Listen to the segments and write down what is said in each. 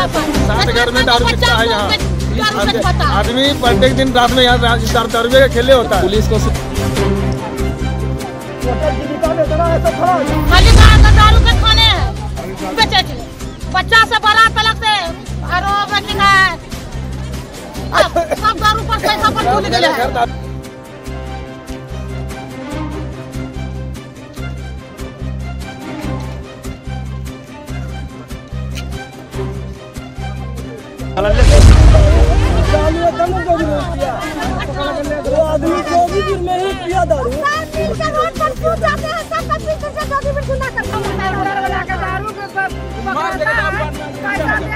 घर में दारू बिकता है यहाँ। यहाँ आदमी प्रत्येक दिन रात में यहाँ दा- दारू दारू के खेले होता है। पुलिस को हैं। बच्चा से बड़ा तलक से और है। सब सब दारू पर पैसा पर भूल गए हैं वो आदमी दिन में ही। पिया दारू दारू बिकता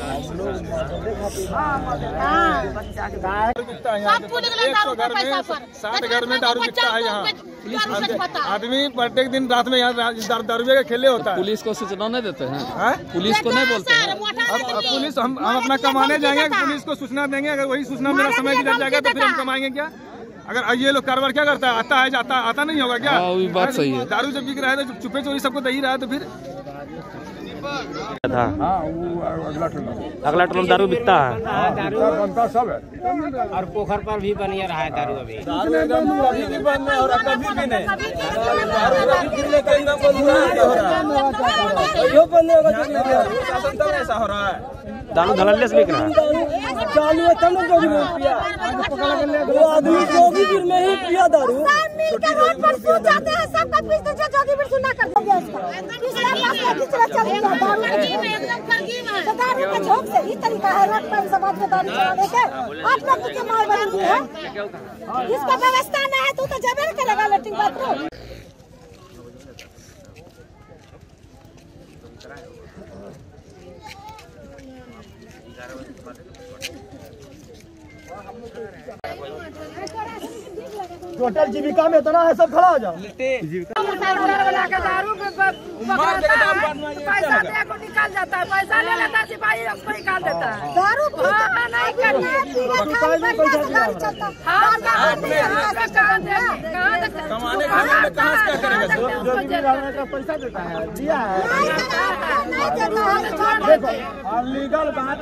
सौ का घर में साठ घर में दारू बिकता है। यहाँ आदमी प्रत्येक दिन रात में यहाँ दा- दारू दारू के खेले होता है पुलिस को सूचना नहीं देते हैं। हैं? पुलिस को नहीं बोलते हैं। अब पुलिस हम हम अपना कमाने जाएँगे पुलिस को सूचना देंगे अगर वही सूचना मेरा समय गुजर जाएगा तो फिर हम कमाएँगे क्या? अगर ये लोग कारोबार क्या करता है? आता है जाता आता नहीं होगा क्या? हाँ, बात सही है। दारू जब बिक रहा है तो चुपे चोरी सबको दे ही रहा है तो फिर था अगला टर्म दारू बिकता है। बनता सब है और पोखर पर भी बनिया रहा है दारू अभी। कभी भी बंद नहीं और कभी भी नहीं हो है दारू धड़ल्ले से बिक रहा है। चालू है तब में पिया वो आदमी चौबीस दिन में ही पिया दारू। मिलकर रोड पर सो जाते हैं सबका पीस दीजिए जोगी बिर सुना कर दिया इसका तीसरा पास में किस तरह चल रहा दारू के झोंक से ही तरीका है रोड पर समाज में दारू चलाने के आप लोग की मार बनी हुई है इसका व्यवस्था नहीं है तू तो जबे न करेगा लेटिंग बाथरूम टोटल जीविका में इतना है सब खड़ा हो जाओ। दारू पैसा को निकाल जाता है पैसा ले लेता सिपाही उसको निकाल देता है। दारू नहीं करना दारू चलता कमाने खाने में कहाँ से क्या करेगा? का पैसा देता है दिया है। नहीं है लीगल बात